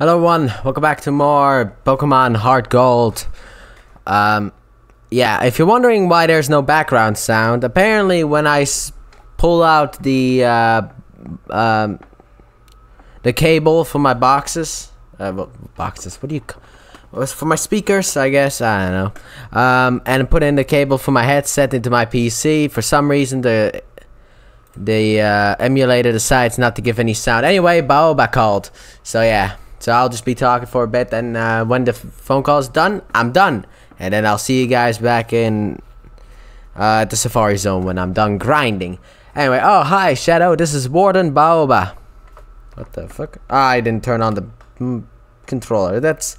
Hello everyone, welcome back to more Pokemon Heart Gold. Um, yeah, if you're wondering why there's no background sound, apparently when I pull out the uh, um, the cable for my boxes, uh, boxes, what do you, was for my speakers, I guess, I don't know, um, and put in the cable for my headset into my PC. For some reason, the the uh, emulator decides not to give any sound. Anyway, Baoba called, so yeah. So I'll just be talking for a bit, and uh, when the phone call is done, I'm done, and then I'll see you guys back in uh, the Safari Zone when I'm done grinding. Anyway, oh hi Shadow, this is Warden Baoba. What the fuck? Ah, I didn't turn on the mm, controller. That's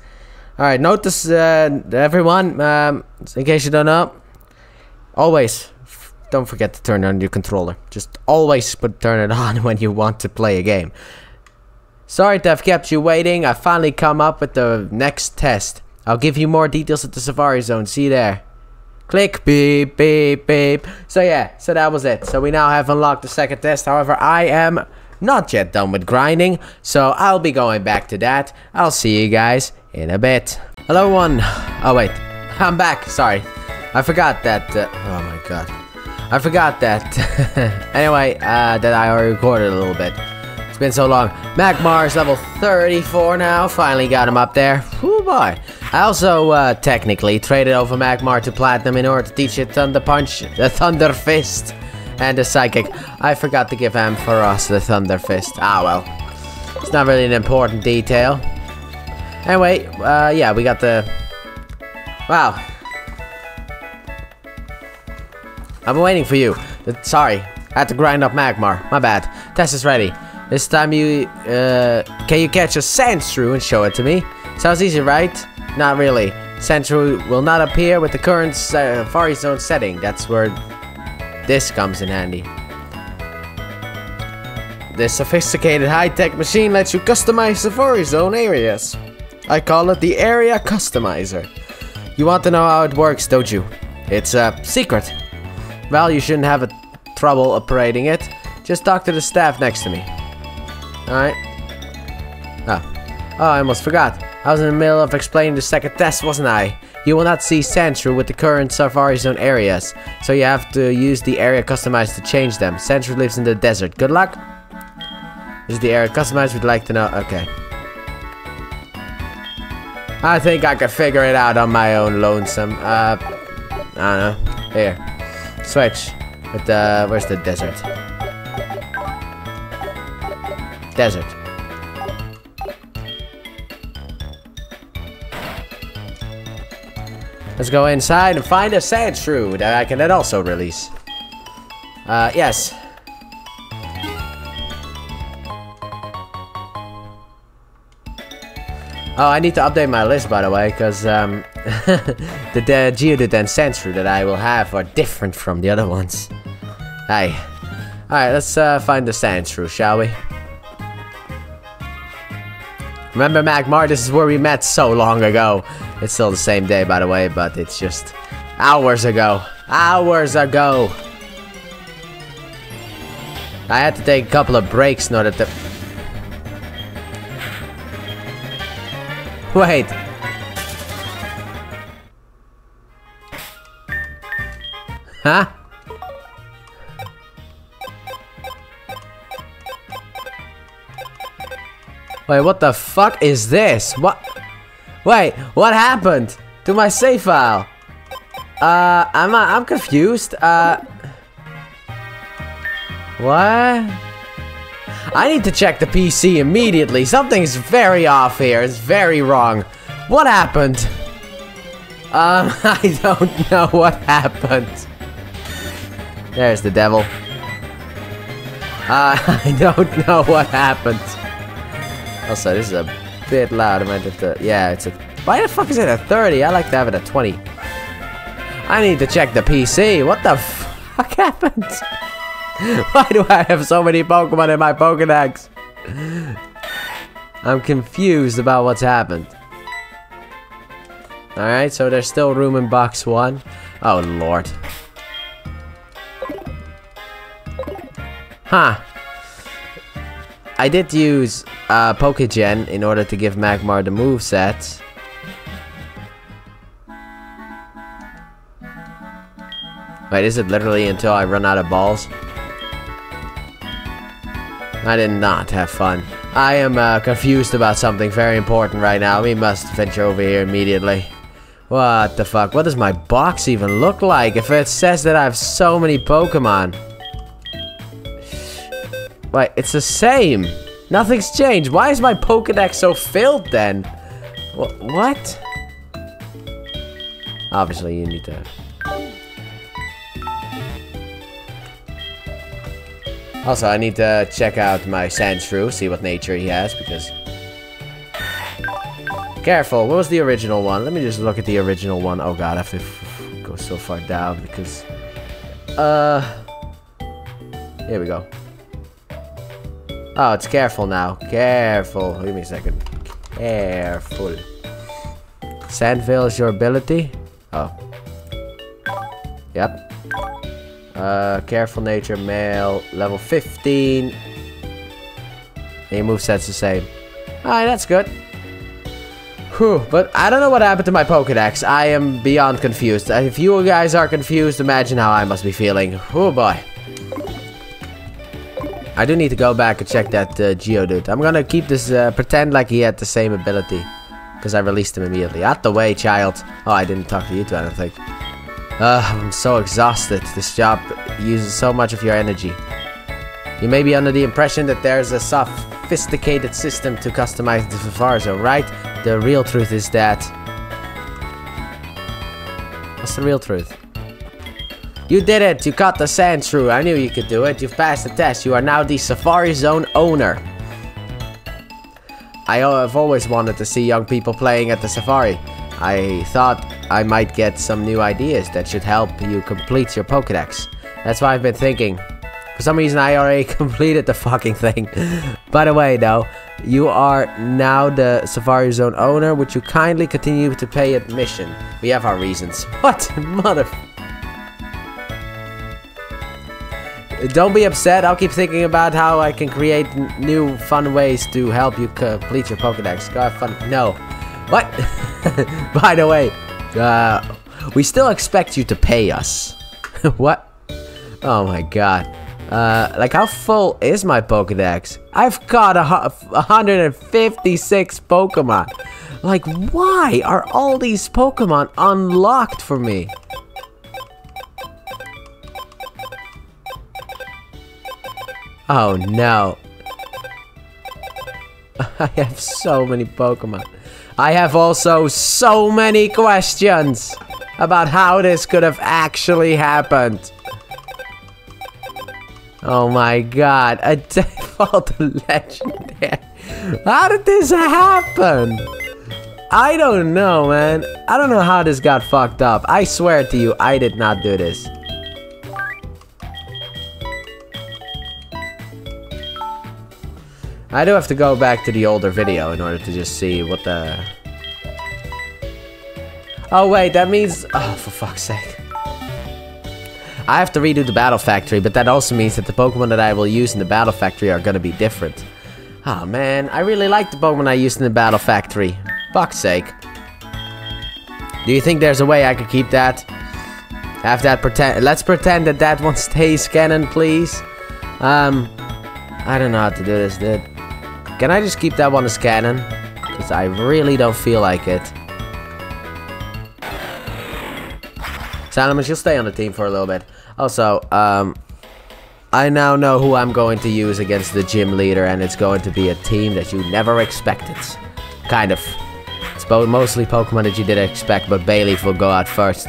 all right. Notice, uh, everyone, um, in case you don't know, always don't forget to turn on your controller. Just always put turn it on when you want to play a game. Sorry to have kept you waiting. I finally come up with the next test. I'll give you more details at the Safari Zone. See you there. Click beep beep beep. So yeah, so that was it. So we now have unlocked the second test. However, I am not yet done with grinding, so I'll be going back to that. I'll see you guys in a bit. Hello, one. Oh wait, I'm back. Sorry, I forgot that. Uh, oh my god, I forgot that. anyway, uh, that I already recorded a little bit. Been so long. Magmar's level 34 now. Finally got him up there. Whoo boy. I also uh, technically traded over Magmar to Platinum in order to teach it Thunder Punch, the Thunder Fist, and the Psychic. I forgot to give Ampharos the Thunder Fist. Ah well. It's not really an important detail. Anyway, uh, yeah, we got the... Wow. I've been waiting for you. Sorry, I had to grind up Magmar. My bad. Test is ready. This time you, uh, can you catch a Sandshrew and show it to me? Sounds easy, right? Not really. Sandshrew will not appear with the current Safari Zone setting. That's where this comes in handy. This sophisticated high-tech machine lets you customize Safari Zone areas. I call it the Area Customizer. You want to know how it works, don't you? It's a secret. Well, you shouldn't have a trouble operating it. Just talk to the staff next to me. Alright. Oh. Oh, I almost forgot. I was in the middle of explaining the second test, wasn't I? You will not see Sandshrew with the current Safari Zone areas, so you have to use the area customized to change them. Sandshrew lives in the desert. Good luck! This is the area customized we'd like to know. Okay. I think I can figure it out on my own lonesome. Uh, I don't know. Here. Switch. With the, where's the desert? Desert. Let's go inside and find a Sandshrew that I can then also release. Uh, yes. Oh, I need to update my list, by the way, because um, the, the Geodude and Sandshrew that I will have are different from the other ones. Hey. Alright, let's uh, find the Sandshrew, shall we? Remember Magmar? This is where we met so long ago. It's still the same day, by the way, but it's just hours ago. Hours ago. I had to take a couple of breaks in order to... Wait. Huh? Wait, what the fuck is this? What? Wait, what happened to my save file? Uh, I'm I'm confused. Uh, what? I need to check the PC immediately. Something's very off here. It's very wrong. What happened? Um, I don't know what happened. There's the devil. Uh, I don't know what happened. Also, this is a bit loud. I meant it uh, to, yeah, it's a, why the fuck is it a 30? I like to have it at 20. I need to check the PC. What the fuck happened? Why do I have so many Pokemon in my Pokedex? I'm confused about what's happened. Alright, so there's still room in box one. Oh, lord. Huh. I did use uh, Pokegen in order to give Magmar the move set. Wait, is it literally until I run out of balls? I did not have fun. I am uh, confused about something very important right now. We must venture over here immediately. What the fuck? What does my box even look like if it says that I have so many Pokemon? Wait, it's the same. Nothing's changed. Why is my Pokedex so filled then? Wh what? Obviously, you need to... Also, I need to check out my Sandshrew, see what nature he has, because... Careful, what was the original one? Let me just look at the original one. Oh god, I have to go so far down, because... Uh... Here we go. Oh, it's careful now. Careful. Give me a second. Careful. Sand Veil is your ability? Oh. Yep. Uh, careful nature, male, level 15. And your moveset's the same. Alright, that's good. Whew, but I don't know what happened to my Pokedex. I am beyond confused. If you guys are confused, imagine how I must be feeling. Oh boy. I do need to go back and check that uh, Geodude. I'm gonna keep this, uh, pretend like he had the same ability. Because I released him immediately. Out the way, child. Oh, I didn't talk to you two, I don't think. I'm so exhausted. This job uses so much of your energy. You may be under the impression that there's a sophisticated system to customize the Zone, right? The real truth is that... What's the real truth? You did it! You caught the Sandshrew! I knew you could do it. You've passed the test. You are now the Safari Zone owner. I have always wanted to see young people playing at the Safari. I thought I might get some new ideas that should help you complete your Pokedex. That's why I've been thinking. For some reason, I already completed the fucking thing. By the way, though, you are now the Safari Zone owner. Would you kindly continue to pay admission? We have our reasons. What? Mother... Don't be upset, I'll keep thinking about how I can create new fun ways to help you complete your Pokedex. Go have fun. No. What? By the way, uh, we still expect you to pay us. what? Oh my god. Uh, like how full is my Pokedex? I've caught a 156 Pokemon. Like why are all these Pokemon unlocked for me? Oh no. I have so many Pokemon. I have also so many questions about how this could have actually happened. Oh my god, a default legendary. How did this happen? I don't know, man. I don't know how this got fucked up. I swear to you, I did not do this. I do have to go back to the older video in order to just see what the... Oh wait, that means... Oh, for fuck's sake. I have to redo the Battle Factory, but that also means that the Pokemon that I will use in the Battle Factory are gonna be different. Oh man, I really like the Pokemon I used in the Battle Factory. Fuck's sake. Do you think there's a way I could keep that? Have that pretend- let's pretend that that one stays canon, please. Um, I don't know how to do this, dude. Can I just keep that one as canon? Because I really don't feel like it. Salamence, you'll stay on the team for a little bit. Also, um, I now know who I'm going to use against the gym leader, and it's going to be a team that you never expected. Kind of. It's mostly Pokemon that you didn't expect, but Bayleef will go out first.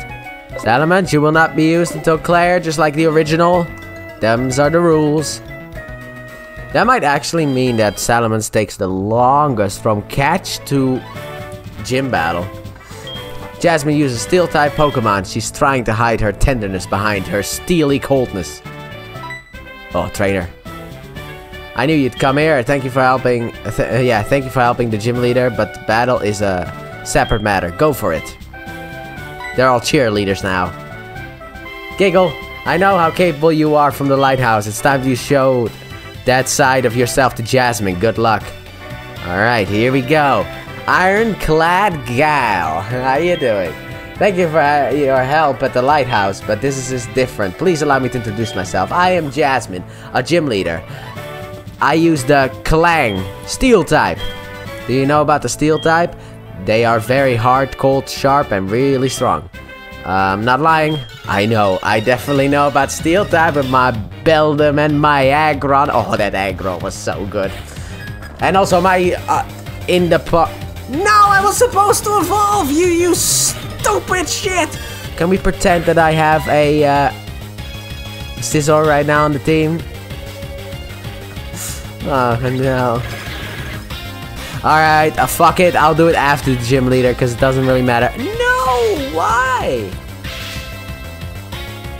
Salamence, you will not be used until Claire, just like the original. Them's are the rules. That might actually mean that Salamence takes the longest from catch to gym battle. Jasmine uses steel-type Pokemon. She's trying to hide her tenderness behind her steely coldness. Oh, trainer. I knew you'd come here. Thank you for helping. Th uh, yeah, thank you for helping the gym leader, but the battle is a separate matter. Go for it. They're all cheerleaders now. Giggle. I know how capable you are from the lighthouse. It's time you showed that side of yourself to Jasmine. Good luck. Alright, here we go. Ironclad Gal. How you doing? Thank you for uh, your help at the lighthouse, but this is different. Please allow me to introduce myself. I am Jasmine, a gym leader. I use the Clang Steel type. Do you know about the Steel type? They are very hard, cold, sharp, and really strong. I'm not lying. I know. I definitely know about Steel type with my Beldum and my Aggron. Oh, that Aggron was so good. And also my uh, in the po- No, I was supposed to evolve. You, you stupid shit. Can we pretend that I have a uh, Scizor right now on the team? Oh no. Alright, uh, fuck it. I'll do it after the gym leader because it doesn't really matter. Why?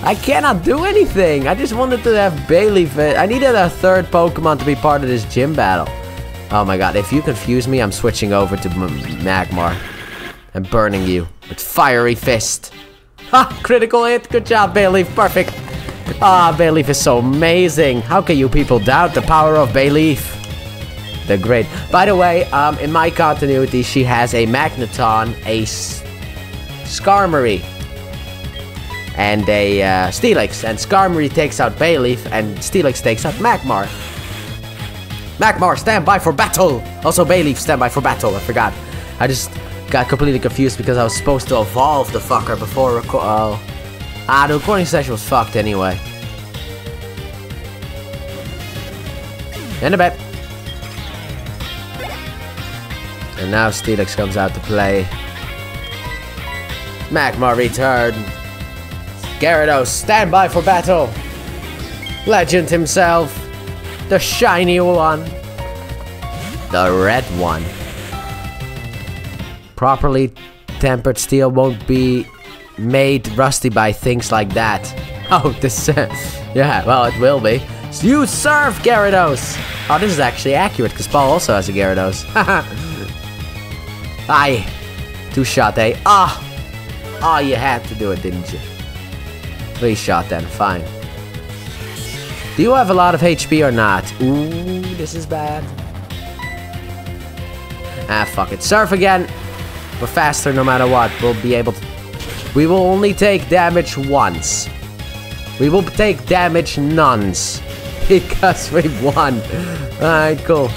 I cannot do anything. I just wanted to have Bayleef. I needed a third Pokemon to be part of this gym battle. Oh my god, if you confuse me, I'm switching over to M Magmar. And burning you with Fiery Fist. Ha! Critical hit. Good job, Bayleef. Perfect. Ah, Bayleef is so amazing. How can you people doubt the power of Bayleef? They're great. By the way, um, in my continuity, she has a Magneton, a Skarmory, and a uh, Steelix. And Skarmory takes out Bayleef, and Steelix takes out Magmar. Magmar, stand by for battle! Also, Bayleef, stand by for battle. I forgot. I just got completely confused because I was supposed to evolve the fucker before record. Oh. Ah, the recording session was fucked anyway. In a bit. And now Steelix comes out to play. Magmar return. Gyarados, stand by for battle. Legend himself. The shiny one. The red one. Properly tempered steel won't be made rusty by things like that. Oh, this... Uh, yeah, well, it will be. You serve Gyarados! Oh, this is actually accurate, because Paul also has a Gyarados. Aye. Two shot, eh? Ah! Oh. you had to do it, didn't you? Three shot then, fine. Do you have a lot of HP or not? Ooh, this is bad. Ah, fuck it. Surf again! We're faster no matter what. We'll be able to... We will only take damage once. We will take damage nones. Because we won. Alright, cool.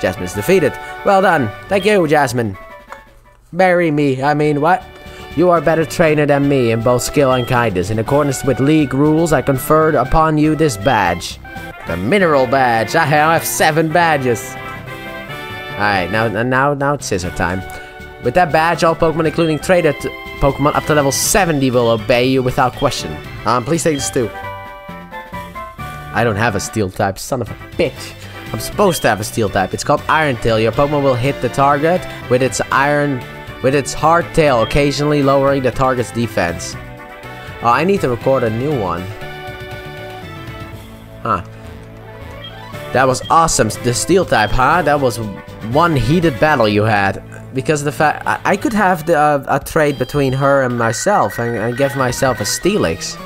Jasmine's defeated. Well done. Thank you, Jasmine. Marry me. I mean, what? You are a better trainer than me in both skill and kindness. In accordance with league rules, I conferred upon you this badge. The mineral badge. I have seven badges. Alright, now, now, now it's Scizor time. With that badge, all Pokemon, including traded Pokemon up to level 70, will obey you without question. Um, please take this too. I don't have a steel type, son of a bitch. I'm supposed to have a steel type. It's called Iron Tail. Your Pokemon will hit the target with its iron, with its hard tail, occasionally lowering the target's defense. Oh, I need to record a new one. Huh. That was awesome. The steel type, huh? That was one heated battle you had. Because the fact I, I could have the, uh, a trade between her and myself and, and give myself a Steelix.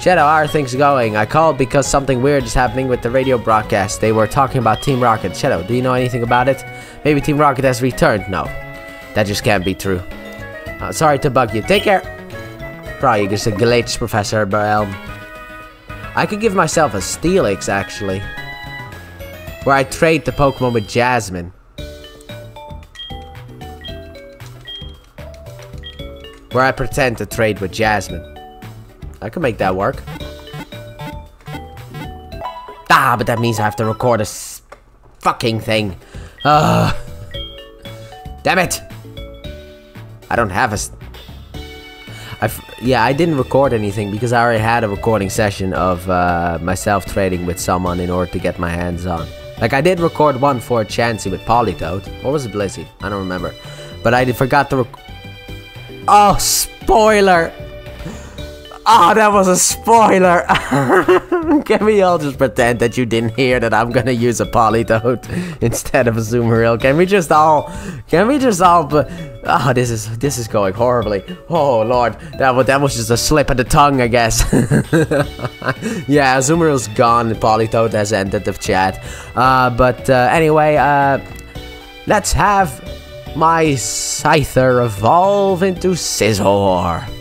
Shadow, how are things going? I called because something weird is happening with the radio broadcast. They were talking about Team Rocket. Shadow, do you know anything about it? Maybe Team Rocket has returned? No. That just can't be true. Uh, sorry to bug you. Take care. Probably just a glitch, Professor Elm. I could give myself a Steelix, actually. Where I trade the Pokemon with Jasmine. Where I pretend to trade with Jasmine. I could make that work. Ah, but that means I have to record a fucking thing. Ugh. Damn it! I don't have a... I yeah, I didn't record anything because I already had a recording session of uh, myself trading with someone in order to get my hands on. Like, I did record one for Chansey with Politoed. Or was it Blissey? I don't remember. But I forgot to rec- Oh, spoiler! Oh, that was a spoiler. Can we all just pretend that you didn't hear that I'm gonna use a Politoed instead of a Azumarill? Can we just all, can we just all, oh, this is, this is going horribly. Oh, Lord, that was, that was just a slip of the tongue, I guess. yeah, Azumarill's gone, Politoed has ended the chat. Uh, but uh, anyway, uh, let's have my Scyther evolve into Scizor.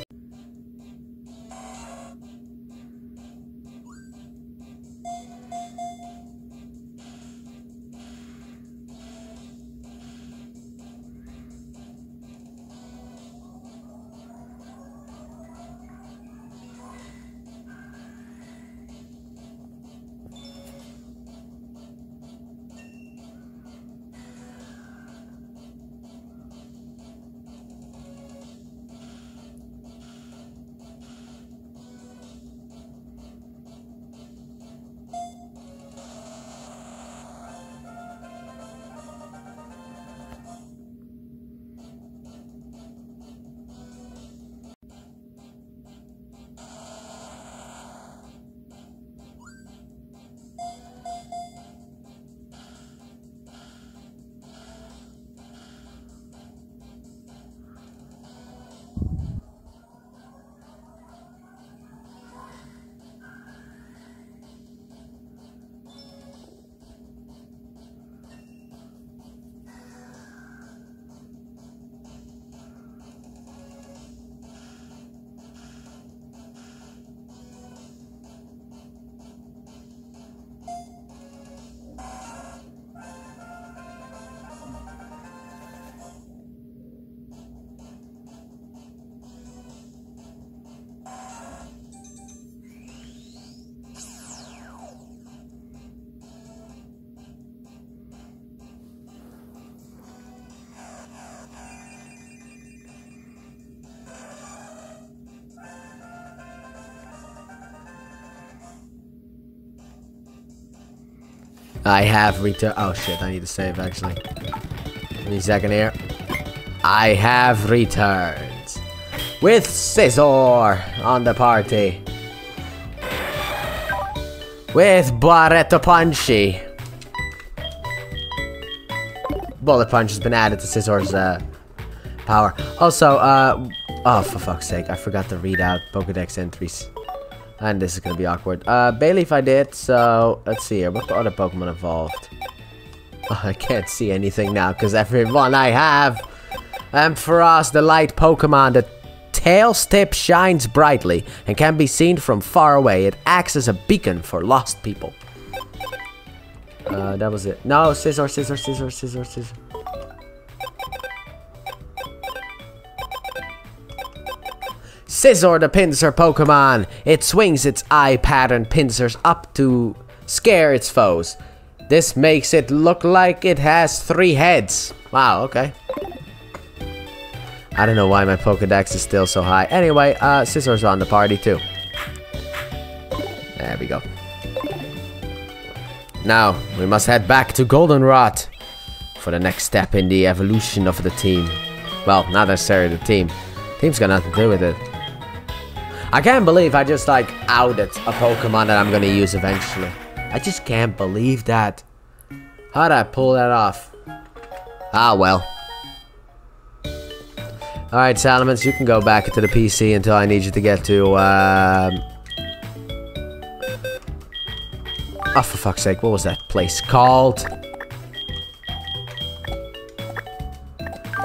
I have returned. Oh shit, I need to save actually. Give second here. I have returned. With Scizor on the party. With Barretto Punchy. Bullet Punch has been added to Scizor's uh, power. Also, uh, oh for fuck's sake, I forgot to read out Pokedex entries. And this is gonna be awkward. Uh, Bayleef I did, so let's see here. What the other Pokemon evolved? Oh, I can't see anything now because everyone I have. Ampharos, the light Pokemon. The tail's tip shines brightly and can be seen from far away. It acts as a beacon for lost people. Uh, that was it. No, Scizor, Scizor, Scizor, Scizor, Scizor. Scizor the pincer Pokemon. It swings its eye pattern pincers up to scare its foes. This makes it look like it has three heads. Wow, okay. I don't know why my Pokedex is still so high. Anyway, uh, Scizor's on the party too. There we go. Now, we must head back to Goldenrod for the next step in the evolution of the team. Well, not necessarily the team. Team's got nothing to do with it. I can't believe I just like outed a Pokemon that I'm gonna use eventually. I just can't believe that. How'd I pull that off? Ah, well. Alright, Salamence, you can go back to the PC until I need you to get to, um... Oh, for fuck's sake, what was that place called?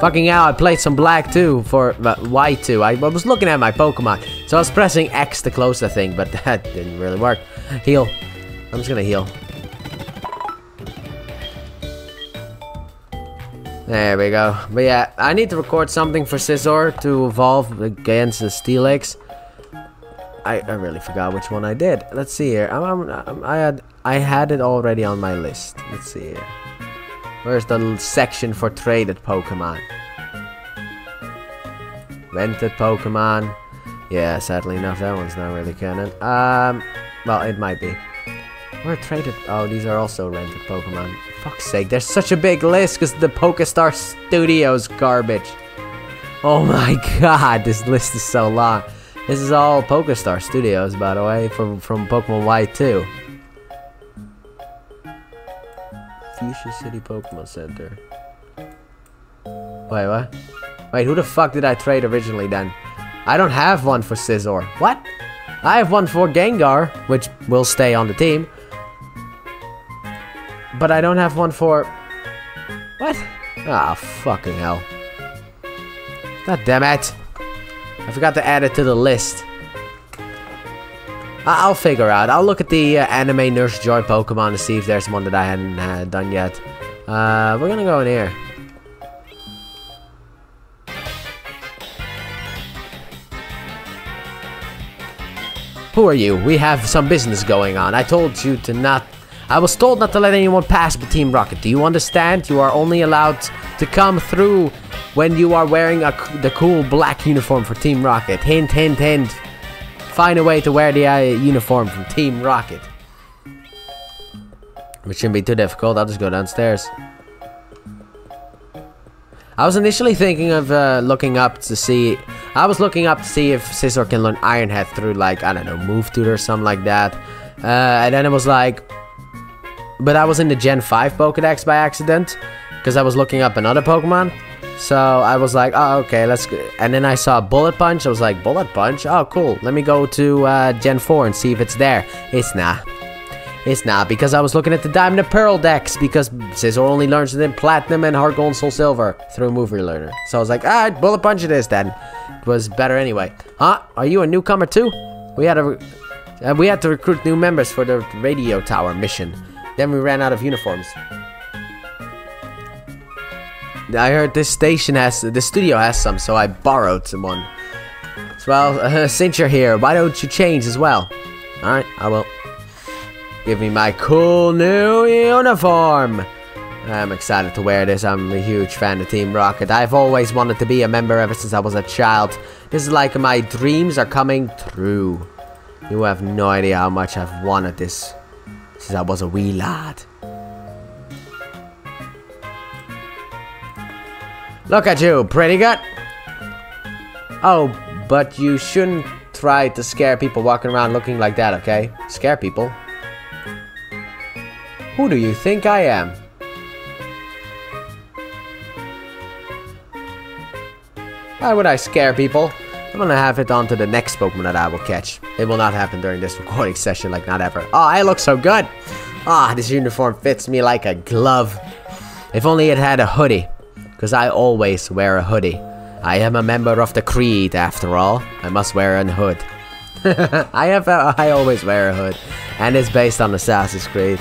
Fucking hell, I played some Black 2, for uh, White 2. I was looking at my Pokemon. So I was pressing X to close the thing, but that didn't really work. Heal. I'm just gonna heal. There we go. But yeah, I need to record something for Scizor to evolve against the Steelix. I, I really forgot which one I did. Let's see here. I'm, I'm, I'm, i had I had it already on my list. Let's see here. Where's the section for traded Pokemon? Rented Pokemon. Yeah, sadly enough, that one's not really canon. Um, well, it might be. We're traded? Oh, these are also rented Pokemon. fuck's sake, there's such a big list because the Pokestar Studios garbage. Oh my god, this list is so long. This is all PokeStar Studios, by the way, from from Pokemon White 2. Fuchsia City Pokemon Center. Wait, what? Wait, who the fuck did I trade originally then? I don't have one for Scizor. What? I have one for Gengar, which will stay on the team. But I don't have one for... What? Ah, oh, fucking hell. God damn it. I forgot to add it to the list. I will figure out. I'll look at the uh, anime Nurse Joy Pokemon to see if there's one that I hadn't uh, done yet. Uh, we're gonna go in here. Who are you? We have some business going on. I told you to not... I was told not to let anyone pass the Team Rocket. Do you understand? You are only allowed to come through when you are wearing a, the cool black uniform for Team Rocket. Hint, hint, hint. Find a way to wear the uh, uniform from Team Rocket. Which shouldn't be too difficult. I'll just go downstairs. I was initially thinking of uh, looking up to see... I was looking up to see if Scizor can learn Iron Head through, like, I don't know, Move Tutor or something like that. Uh, and then it was like... But I was in the Gen 5 Pokedex by accident. Because I was looking up another Pokemon. So I was like, oh, okay, let's go. And then I saw Bullet Punch. I was like, Bullet Punch? Oh, cool. Let me go to uh, Gen 4 and see if it's there. It's not. It's not because I was looking at the Diamond and Pearl decks because Scizor only learns in Platinum and Heart Gold and Soul Silver through Move Relearner. So I was like, alright, Bullet Punch it is then. It was better anyway. Huh? Are you a newcomer too? We had a, uh, we had to recruit new members for the radio tower mission. Then we ran out of uniforms. I heard this station has, the studio has some, so I borrowed some one. Well, uh, since you're here, why don't you change as well? Alright, I will. Give me my cool new uniform. I'm excited to wear this. I'm a huge fan of Team Rocket. I've always wanted to be a member ever since I was a child. This is like my dreams are coming true. You have no idea how much I've wanted this since I was a wee lad. Look at you, pretty good. Oh, but you shouldn't try to scare people walking around looking like that, okay? Scare people. Who do you think I am? Why would I scare people? I'm gonna have it on to the next Pokemon that I will catch. It will not happen during this recording session, like not ever. Oh, I look so good! Ah, this uniform fits me like a glove. If only it had a hoodie. Because I always wear a hoodie. I am a member of the Creed, after all. I must wear a hood. I have a, I always wear a hood. And it's based on Assassin's Creed.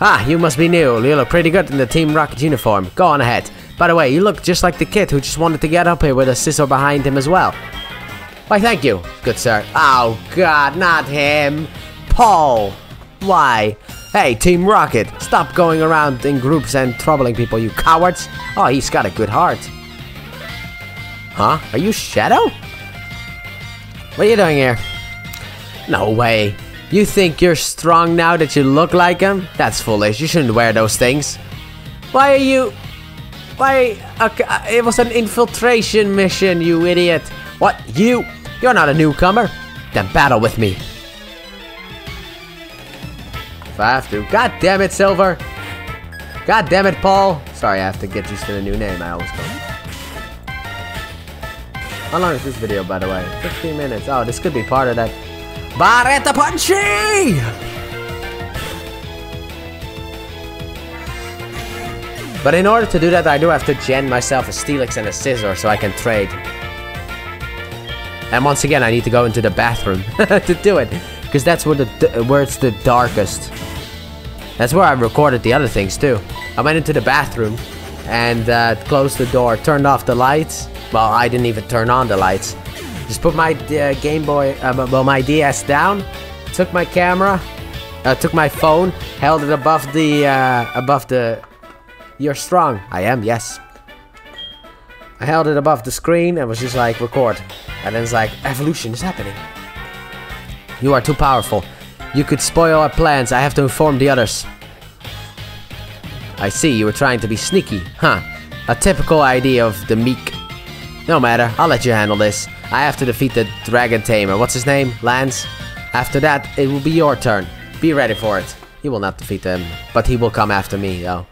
Ah, you must be new. You look pretty good in the Team Rocket uniform. Go on ahead. By the way, you look just like the kid who just wanted to get up here with a Scizor behind him as well. Why, thank you, good sir. Oh, God, not him. Paul. Why? Hey, Team Rocket, stop going around in groups and troubling people, you cowards. Oh, he's got a good heart. Huh? Are you Shadow? What are you doing here? No way. You think you're strong now that you look like him? That's foolish. You shouldn't wear those things. Why are you... Why... Okay, uh, it was an infiltration mission, you idiot. What? You? You're not a newcomer. Then battle with me. If I have to. God damn it, Silver. God damn it, Paul. Sorry, I have to get used to the new name. I always go. How long is this video, by the way? 15 minutes. Oh, this could be part of that Baretta Punchy! But in order to do that, I do have to gen myself a Steelix and a Scizor so I can trade. And once again, I need to go into the bathroom to do it. Because that's where, the, where it's the darkest. That's where I recorded the other things too. I went into the bathroom and uh, closed the door, turned off the lights. Well, I didn't even turn on the lights. Just put my uh, Game Boy, uh, well, my DS down, took my camera, uh, took my phone, held it above the, uh, above the. You're strong. I am. Yes. I held it above the screen and was just like record, and then it's like evolution is happening. You are too powerful. You could spoil our plans. I have to inform the others. I see. You were trying to be sneaky, huh? A typical idea of the meek. No matter. I'll let you handle this. I have to defeat the dragon tamer. What's his name? Lance? After that, it will be your turn. Be ready for it. He will not defeat them, but he will come after me, though.